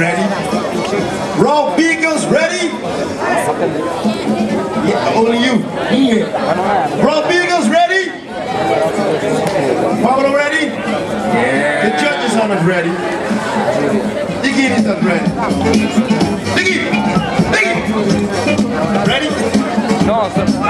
ready? RawBgirls ready? Yeah, only you. RawBgirls ready? Pablo ready? Yeah. The judges are not ready. Diggy is not ready. Diggy! Diggy! Ready? No, sir.